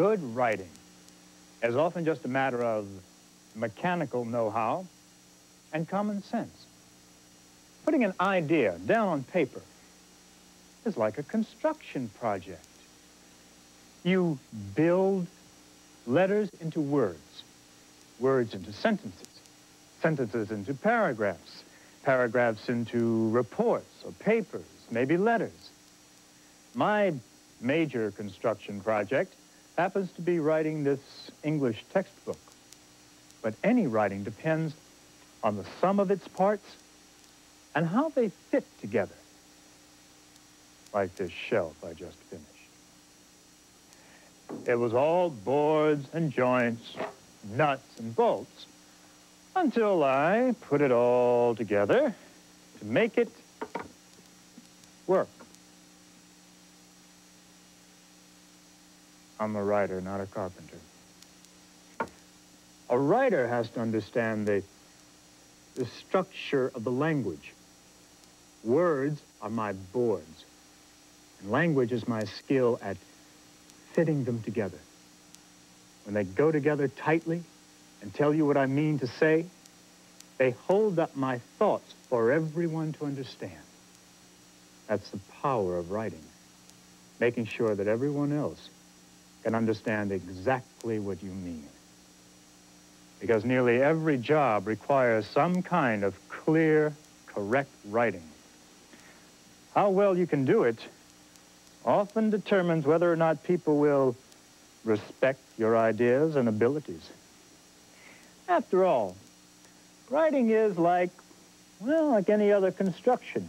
good writing is often just a matter of mechanical know-how and common sense. Putting an idea down on paper is like a construction project. You build letters into words, words into sentences, sentences into paragraphs, paragraphs into reports or papers, maybe letters. My major construction project happens to be writing this English textbook. But any writing depends on the sum of its parts and how they fit together, like this shelf I just finished. It was all boards and joints, nuts and bolts, until I put it all together to make it work. I'm a writer, not a carpenter. A writer has to understand the, the structure of the language. Words are my boards, and language is my skill at fitting them together. When they go together tightly and tell you what I mean to say, they hold up my thoughts for everyone to understand. That's the power of writing, making sure that everyone else can understand exactly what you mean. Because nearly every job requires some kind of clear, correct writing. How well you can do it often determines whether or not people will respect your ideas and abilities. After all, writing is like, well, like any other construction.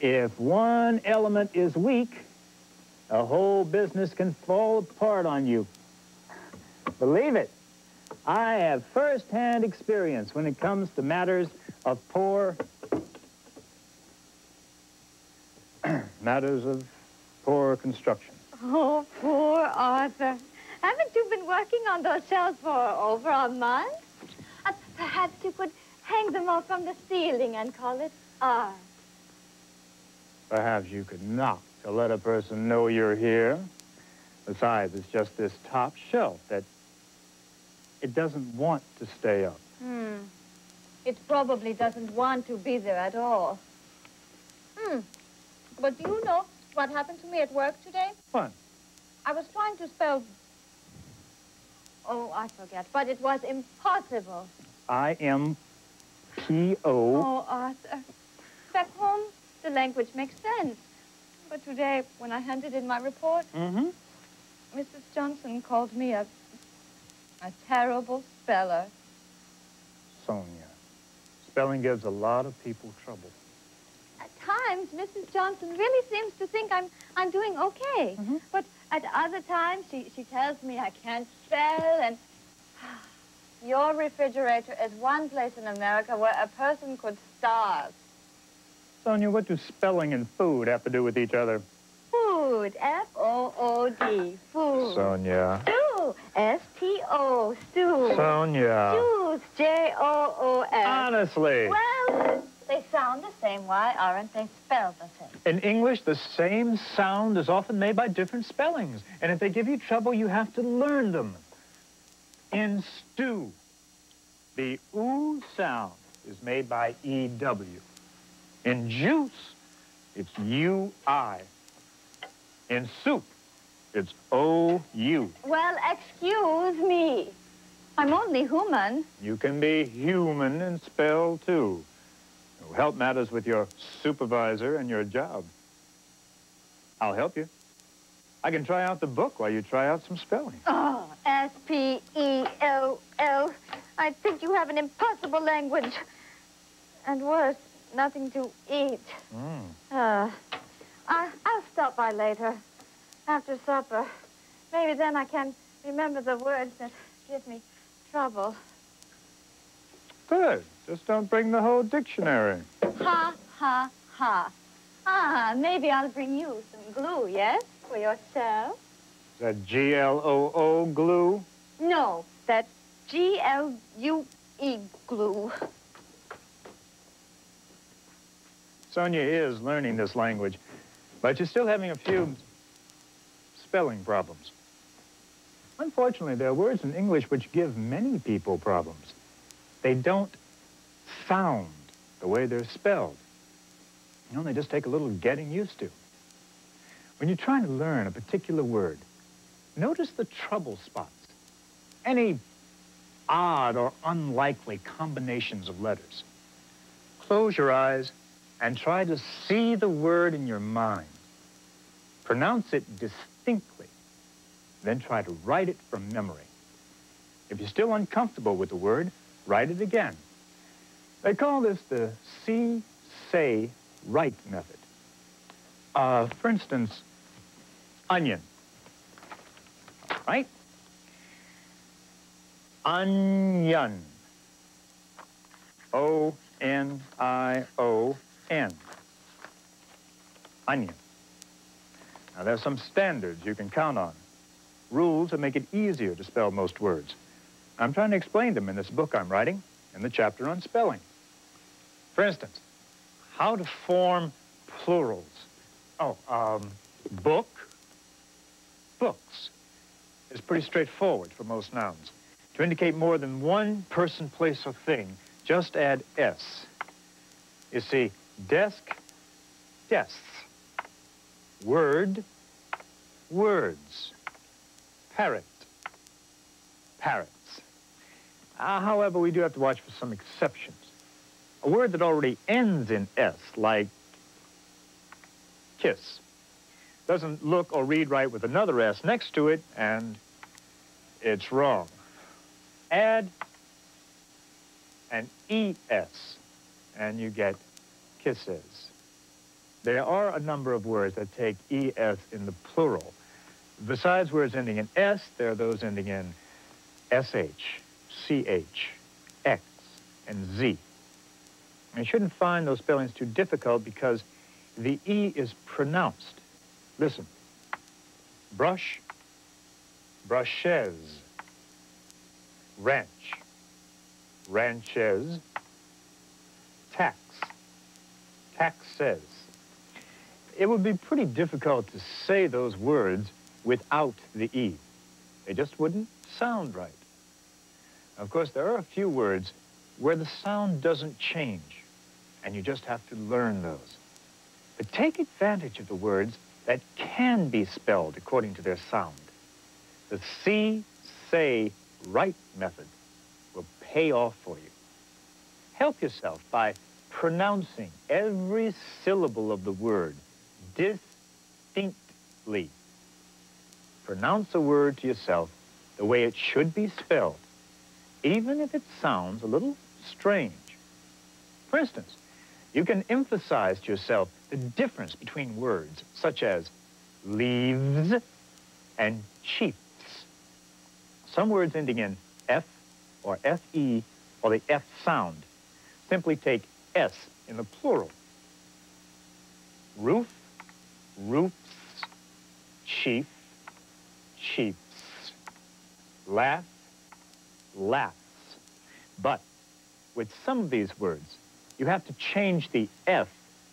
If one element is weak, a whole business can fall apart on you. Believe it, I have first-hand experience when it comes to matters of poor... matters of poor construction. Oh, poor Arthur. Haven't you been working on those shelves for over a month? Uh, perhaps you could hang them off from the ceiling and call it art. Perhaps you could knock to let a person know you're here. Besides, it's just this top shelf that it doesn't want to stay up. Hmm. It probably doesn't want to be there at all. Hmm. But do you know what happened to me at work today? What? I was trying to spell... Oh, I forget. But it was impossible. I-M-P-O... Oh, Arthur. Back home, the language makes sense. But today, when I handed in my report, mm-hmm. Mrs. Johnson called me a, a terrible speller. Sonia, spelling gives a lot of people trouble. At times, Mrs. Johnson really seems to think I'm, I'm doing okay. Mm -hmm. But at other times, she, she tells me I can't spell, and your refrigerator is one place in America where a person could starve. Sonia, what do spelling and food have to do with each other? Food, F-O-O-D, food. Sonia. Stew, S-T-O, stew. Sonia. Juice, J-O-O-S. Honestly. Well, they sound the same. Why aren't they spelled the same? In English, the same sound is often made by different spellings. And if they give you trouble, you have to learn them. In stew, the oo sound is made by E-W. In juice, it's U-I. In soup, it's O-U. Well, excuse me. I'm only human. You can be human and spell, too. It'll help matters with your supervisor and your job. I'll help you. I can try out the book while you try out some spelling. Oh, S-P-E-L-L. I think you have an impossible language. And worse, nothing to eat. Mm. Uh, I, I'll stop by later, after supper. Maybe then I can remember the words that give me trouble. Good. Just don't bring the whole dictionary. Ha, ha, ha. Ah, maybe I'll bring you some glue, yes? For yourself? Is that G-L-O-O glue? No, that's G-L-U-E glue. Sonia is learning this language, but you're still having a few spelling problems. Unfortunately, there are words in English which give many people problems. They don't sound the way they're spelled. You know, they just take a little getting used to. When you're trying to learn a particular word, notice the trouble spots. Any odd or unlikely combinations of letters. Close your eyes and try to see the word in your mind. Pronounce it distinctly. Then try to write it from memory. If you're still uncomfortable with the word, write it again. They call this the see, say, write method. Uh, for instance, onion, right? Onion. O-N-I-O-N. Onion. Now, there's some standards you can count on. Rules that make it easier to spell most words. I'm trying to explain them in this book I'm writing, in the chapter on spelling. For instance, how to form plurals. Oh, um, book, books is pretty straightforward for most nouns. To indicate more than one person, place, or thing, just add S. You see, desk, desks. Word, words. Parrot, parrots. Uh, however, we do have to watch for some exceptions. A word that already ends in S, like kiss, doesn't look or read right with another S next to it, and it's wrong. Add an ES, and you get kisses. There are a number of words that take ES in the plural. Besides words ending in S, there are those ending in SH, CH, X, and Z. And you shouldn't find those spellings too difficult because the E is pronounced. Listen. Brush, brushes. Ranch, ranches. Tax, taxes. It would be pretty difficult to say those words without the E. They just wouldn't sound right. Of course, there are a few words where the sound doesn't change, and you just have to learn those. But take advantage of the words that can be spelled according to their sound. The see, say, write method will pay off for you. Help yourself by pronouncing every syllable of the word distinctly. Pronounce a word to yourself the way it should be spelled, even if it sounds a little strange. For instance, you can emphasize to yourself the difference between words such as leaves and chiefs. Some words ending in F or FE or the F sound simply take S in the plural. Roof, roofs, chief, chiefs. Laugh, laughs. But with some of these words, you have to change the F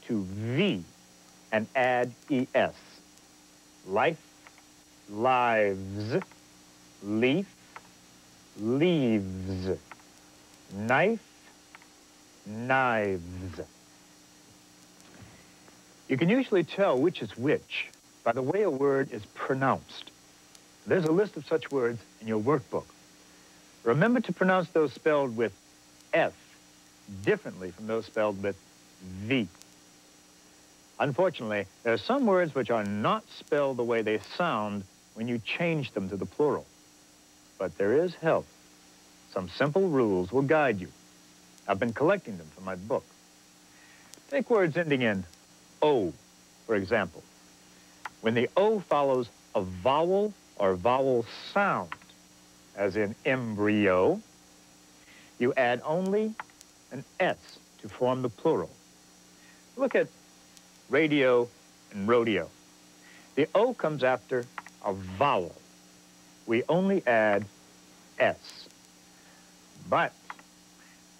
to V and add ES. Life, lives, leaf, leaves, knife, knives. You can usually tell which is which by the way a word is pronounced. There's a list of such words in your workbook. Remember to pronounce those spelled with F differently from those spelled with V. Unfortunately, there are some words which are not spelled the way they sound when you change them to the plural. But there is help. Some simple rules will guide you. I've been collecting them for my book. Take words ending in O, for example. When the O follows a vowel or vowel sound, as in embryo, you add only an S to form the plural. Look at radio and rodeo. The O comes after a vowel. We only add S. But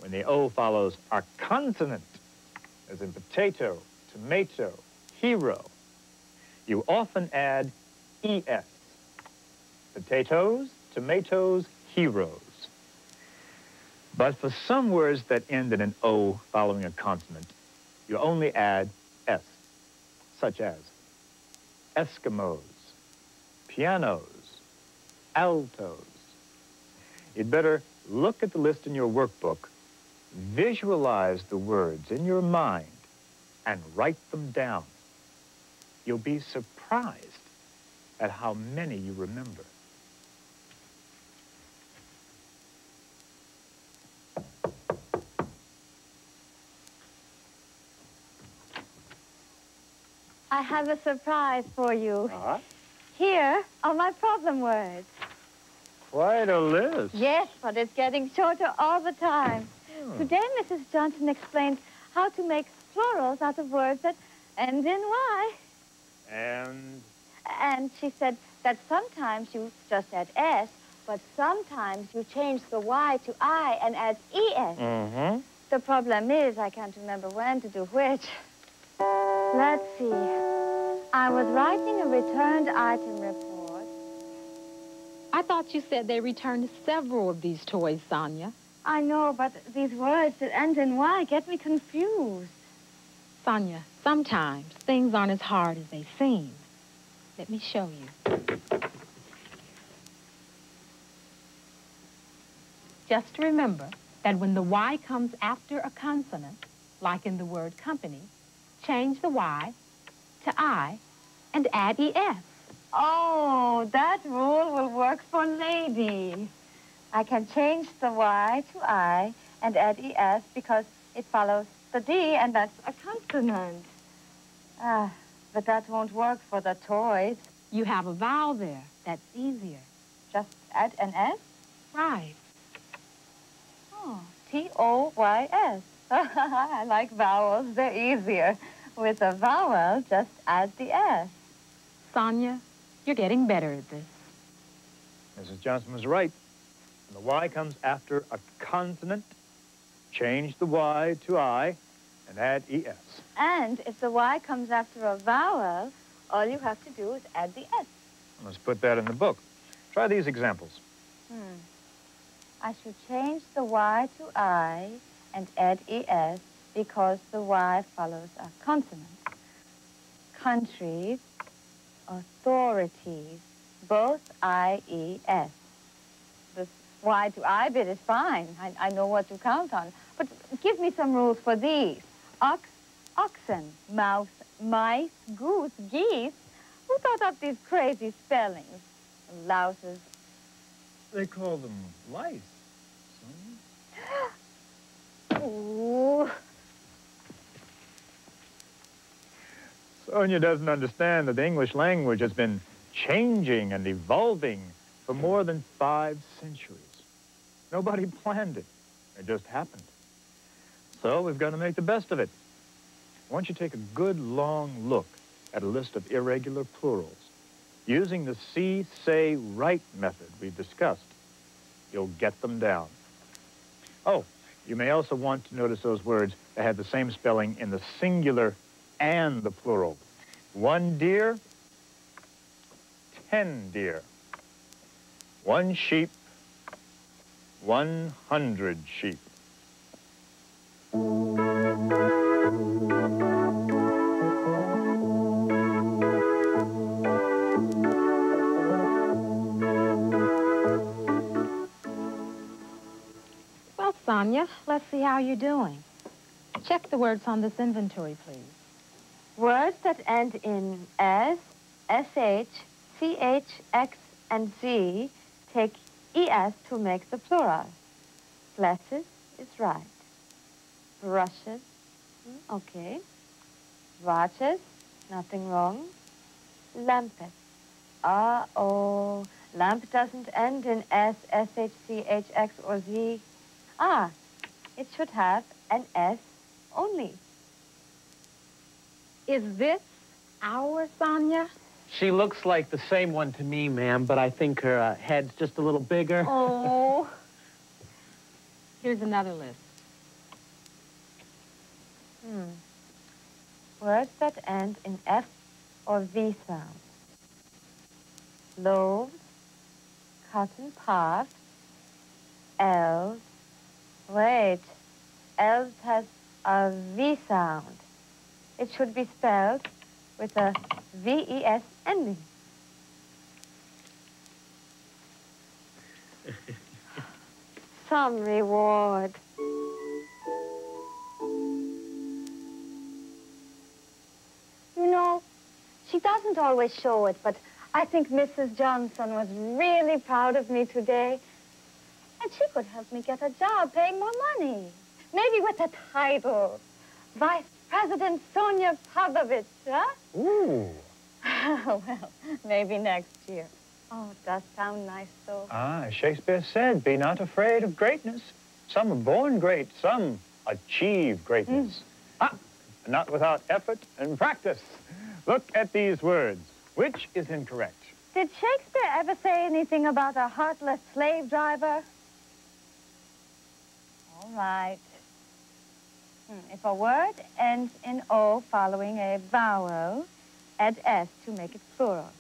when the O follows a consonant, as in potato, tomato, hero, you often add ES. Potatoes, tomatoes, heroes. But for some words that end in an O following a consonant, you only add S, such as Eskimos, pianos, altos. You'd better look at the list in your workbook, visualize the words in your mind, and write them down. You'll be surprised at how many you remember. I have a surprise for you. Uh-huh. Here are my problem words. Quite a list. Yes, but it's getting shorter all the time. Hmm. Today, Mrs. Johnson explained how to make plurals out of words that end in Y. And And she said that sometimes you just add S, but sometimes you change the Y to I and add ES. mm-hmm. The problem is I can't remember when to do which. Let's see. I was writing a returned item report. I thought you said they returned several of these toys, Sonia. I know, but these words that end in Y get me confused. Sonia, sometimes things aren't as hard as they seem. Let me show you. Just remember that when the Y comes after a consonant, like in the word company, change the Y to I and add ES. Oh, that rule will work for lady. I can change the Y to I and add ES because it follows the D and that's a consonant. Ah, but that won't work for the toys. You have a vowel there. That's easier. Just add an S? Right. Oh, T-O-Y-S. I like vowels. They're easier. With a vowel, just add the S. Sonia, you're getting better at this. Mrs. Johnson was right. When the Y comes after a consonant, change the Y to I and add ES. And if the Y comes after a vowel, all you have to do is add the S. Let's put that in the book. Try these examples. Hmm. I should change the Y to I and add ES because the Y follows a consonant. Countries, authorities, both I-E-S. This Y to I bit is fine. I, I know what to count on. But give me some rules for these. Ox, oxen, mouse, mice, goose, geese. Who thought up these crazy spellings? Louses, They call them lice. Ooh. Sonia doesn't understand that the English language has been changing and evolving for more than five centuries. Nobody planned it. It just happened. So we've got to make the best of it. Once you take a good long look at a list of irregular plurals, using the see, say, write method we've discussed, you'll get them down. Oh, you may also want to notice those words that have the same spelling in the singular and the plural. One deer, ten deer. One sheep, one hundred sheep. Well, Sonia, let's see how you're doing. Check the words on this inventory, please. Words that end in S, SH, CH, X, and Z take ES to make the plural. Glasses is right. Brushes, hmm, okay. Watches, nothing wrong. Lampet. Uh-oh. Lamp doesn't end in S, SH, CH, or Z. Ah, it should have an S only. Is this our Sonia? She looks like the same one to me, ma'am, but I think her uh, head's just a little bigger. Oh. Here's another list. Hmm. Words that end in F or V sound. Loaves, cotton puff. Elves. Wait. Elves has a V sound. It should be spelled with a V-E-S ending. Some reward. You know, she doesn't always show it, but I think Mrs. Johnson was really proud of me today. And she could help me get a job paying more money. Maybe with a title. Vice President Sonia Pavlovich, huh? Ooh. well, maybe next year. Oh, it does sound nice, though. Ah, Shakespeare said, be not afraid of greatness. Some are born great, some achieve greatness. Ah, not without effort and practice. Look at these words. Which is incorrect? Did Shakespeare ever say anything about a heartless slave driver? All right. Hmm, If a word ends in O following a vowel, add S to make it plural.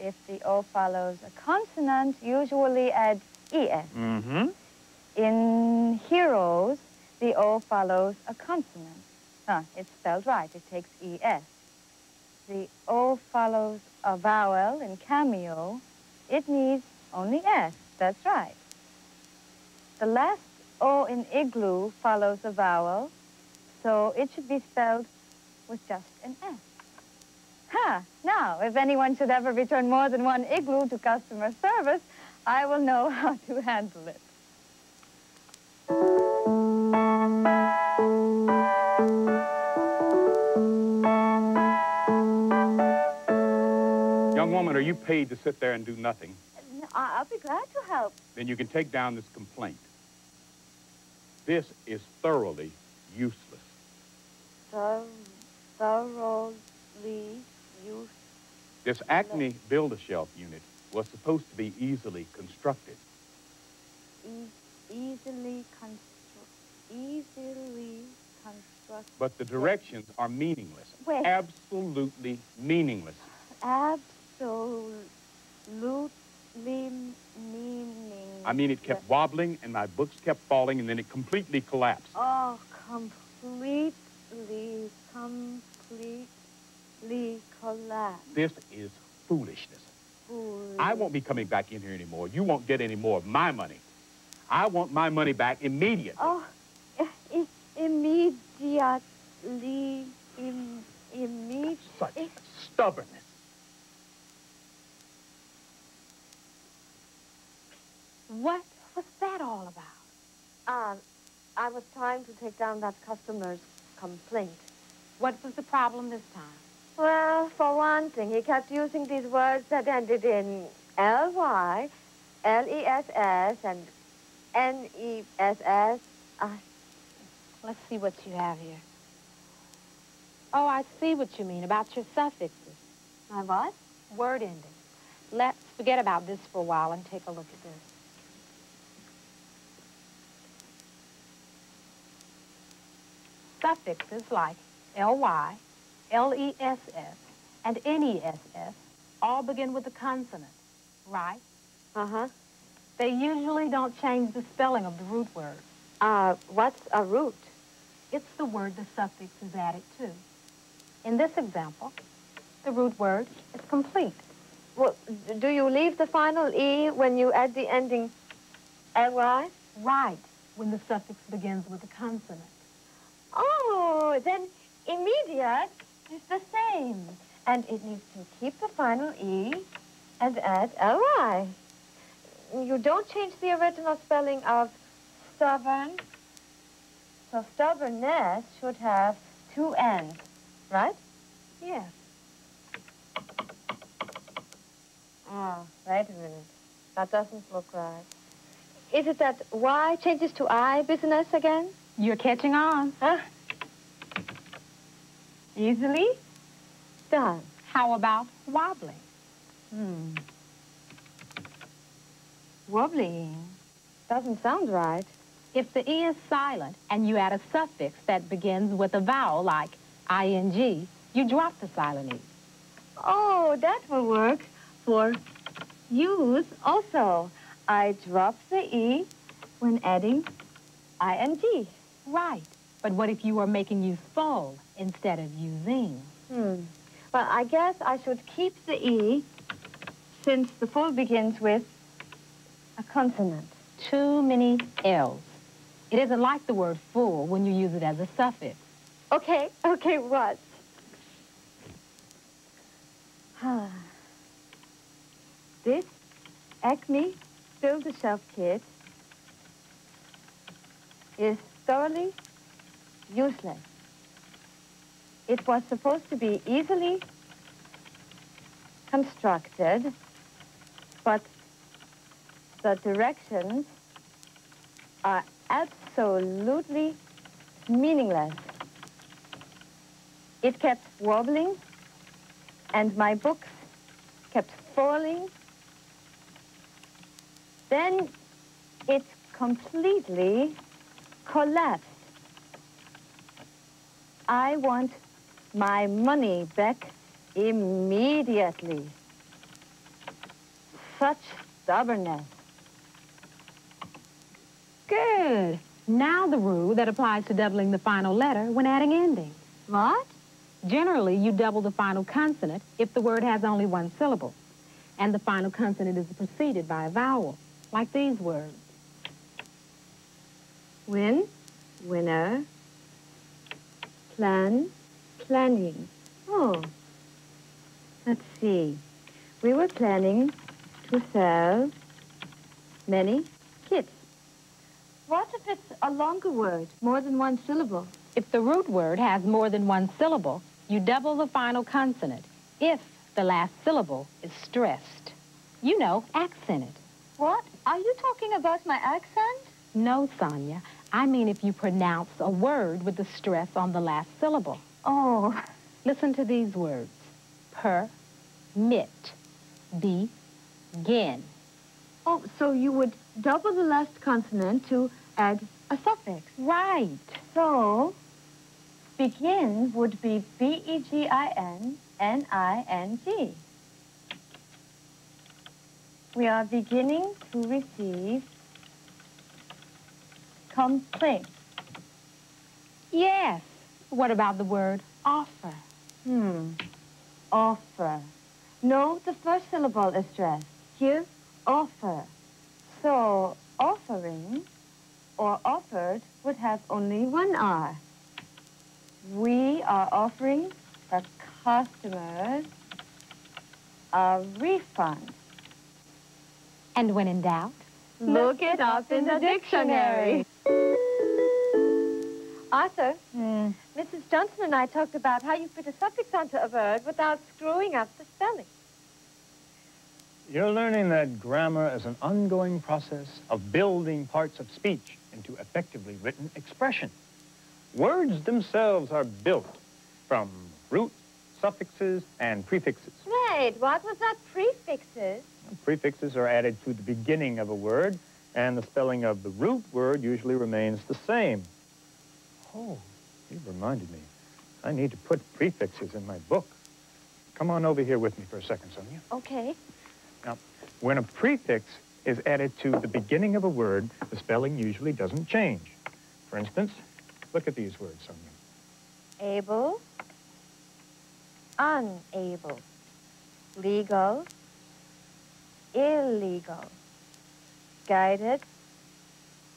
If the O follows a consonant, usually add ES. Mm-hmm. In heroes, the O follows a consonant. Huh, it's spelled right. It takes ES. The O follows a vowel in cameo. It needs only S. That's right. The last O in igloo follows a vowel, so it should be spelled with just an S. Ha! Now, if anyone should ever return more than one igloo to customer service, I will know how to handle it. Young woman, are you paid to sit there and do nothing? I'll be glad to help. Then you can take down this complaint. This is thoroughly useless. Thor- thoroughly used. This Acme Build-A-Shelf unit was supposed to be easily constructed. E- easily constru- easily construct. But the directions are meaningless. Wait. Absolutely meaningless. Absolutely meaning. I mean, it kept wobbling, and my books kept falling, and then it completely collapsed. Oh, completely, completely collapsed. This is foolishness. Foolish. I won't be coming back in here anymore. You won't get any more of my money. I want my money back immediately. Oh, i- i- immediately, Im, immediately. Such stubbornness. What was that all about? Um, I was trying to take down that customer's complaint. What was the problem this time? Well, for one thing, he kept using these words that ended in L-Y, L-E-S-S, and N-E-S-S. Uh, Let's see what you have here. Oh, I see what you mean about your suffixes. my what? Word endings. Let's forget about this for a while and take a look at this. Suffixes like ly, less, and ness all begin with a consonant, right? Uh-huh. They usually don't change the spelling of the root word. Uh, what's a root? It's the word the suffix is added to. In this example, the root word is complete. Well, do you leave the final E when you add the ending L-Y? Right, when the suffix begins with a consonant. Oh, then immediate is the same. And it needs to keep the final E and add L-Y. You don't change the original spelling of stubborn. So stubbornness should have two N's, right? Yes. Oh, ah, wait a minute. That doesn't look right. Is it that Y changes to I business again? You're catching on. Huh? Easily done. How about wobbling? Hmm. Wobbling. Doesn't sound right. If the E is silent and you add a suffix that begins with a vowel like ing, you drop the silent E. Oh, that will work for use also. I drop the E when adding ing. Right. But what if you were making use full instead of using? Hmm. Well, I guess I should keep the E since the full begins with a consonant. Too many L's. It isn't like the word full when you use it as a suffix. Okay, okay, what? this Acme build-a-shelf kit is thoroughly useless. It was supposed to be easily constructed, but the directions are absolutely meaningless. It kept wobbling, and my books kept falling. Then it completely collapsed. I want my money back immediately. Such stubbornness. Good. Now the rule that applies to doubling the final letter when adding endings. What? Generally, you double the final consonant if the word has only one syllable, and the final consonant is preceded by a vowel, like these words. Win, winner, plan, planning. Oh, let's see. We were planning to sell many kits. What if it's a longer word, more than one syllable? If the root word has more than one syllable, you double the final consonant if the last syllable is stressed. You know, accented. What? Are you talking about my accent? No, Sonia. I mean if you pronounce a word with the stress on the last syllable. Oh. Listen to these words. Per, mit, begin. Oh, so you would double the last consonant to add a suffix. Right. So, begin would be B-E-G-I-N-N-I-N-G. We are beginning to receive complaints. Yes. What about the word offer? Hmm. Offer. No, the first syllable is stressed. Here, offer. So, offering or offered would have only one R. We are offering the customers a refund. And when in doubt? Look it up in the dictionary. Arthur, hmm. Mrs. Johnson and I talked about how you put a suffix onto a word without screwing up the spelling. You're learning that grammar is an ongoing process of building parts of speech into effectively written expression. Words themselves are built from root, suffixes, and prefixes. Wait, what was that prefixes? Prefixes are added to the beginning of a word, and the spelling of the root word usually remains the same. Oh, you've reminded me. I need to put prefixes in my book. Come on over here with me for a second, Sonia. Okay. Now, when a prefix is added to the beginning of a word, the spelling usually doesn't change. For instance, look at these words, Sonia. Able, unable, legal, illegal, guided,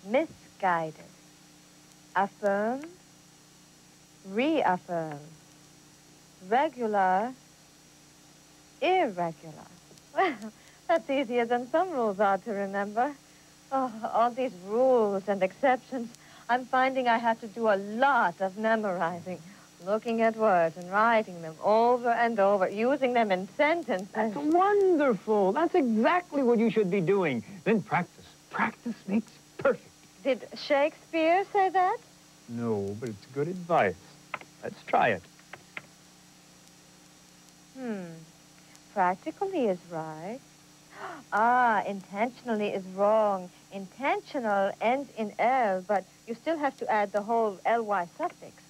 misguided, affirm, reaffirm, regular, irregular. Well, that's easier than some rules are to remember. Oh, all these rules and exceptions. I'm finding I have to do a lot of memorizing, looking at words and writing them over and over, using them in sentences. That's wonderful. That's exactly what you should be doing. Then practice. Practice makes perfect. Did Shakespeare say that? No, but it's good advice. Let's try it. Hmm. Practically is right. Ah, intentionally is wrong. Intentional ends in L, but you still have to add the whole ly suffix.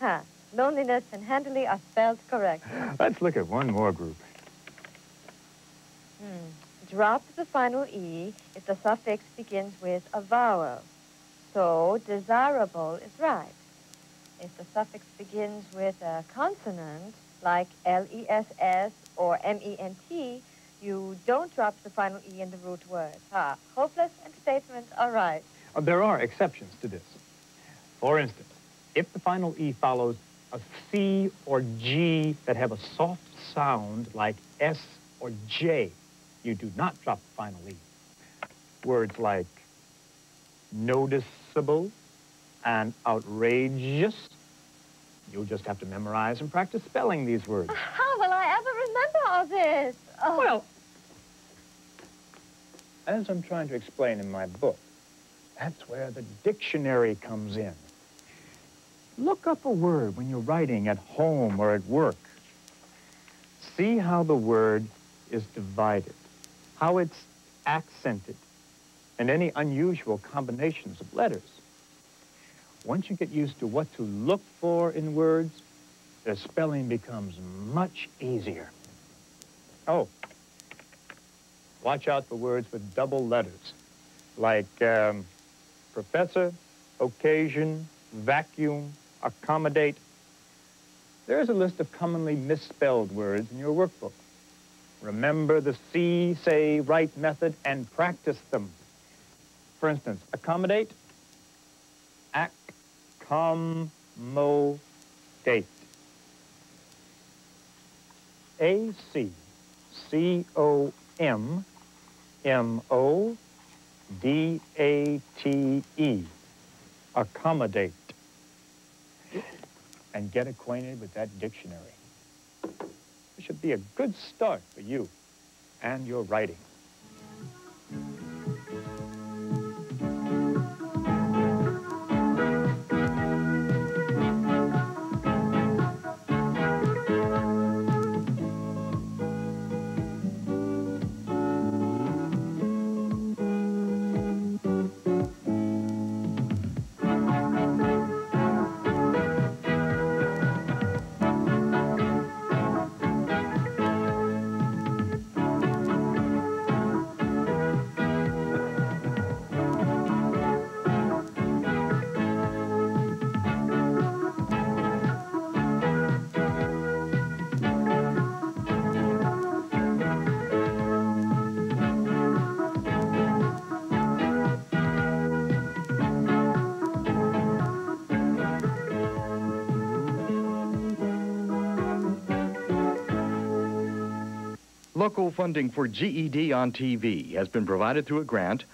Huh. Loneliness and handily are spelled correct. Let's look at one more group. Hmm. Drop the final E if the suffix begins with a vowel. So desirable is right. If the suffix begins with a consonant, like L-E-S-S or M-E-N-T, you don't drop the final E in the root word. Ah, hopeless and statement are right. Uh, there are exceptions to this. For instance, if the final E follows a C or G that have a soft sound like S or J, you do not drop the final E. Words like noticeable and outrageous, you'll just have to memorize and practice spelling these words. How will I ever remember all this? Oh. Well, as I'm trying to explain in my book, that's where the dictionary comes in. Look up a word when you're writing at home or at work. See how the word is divided, how it's accented, and any unusual combinations of letters. Once you get used to what to look for in words, the spelling becomes much easier. Oh, watch out for words with double letters, like um, professor, occasion, vacuum, accommodate. There's a list of commonly misspelled words in your workbook. Remember the see, say, write method and practice them. For instance, accommodate, accommodate. A-C-C-O-M-M-O-D-A-T-E. Accommodate and get acquainted with that dictionary. Should be a good start for you and your writing. Local funding for GED on TV has been provided through a grant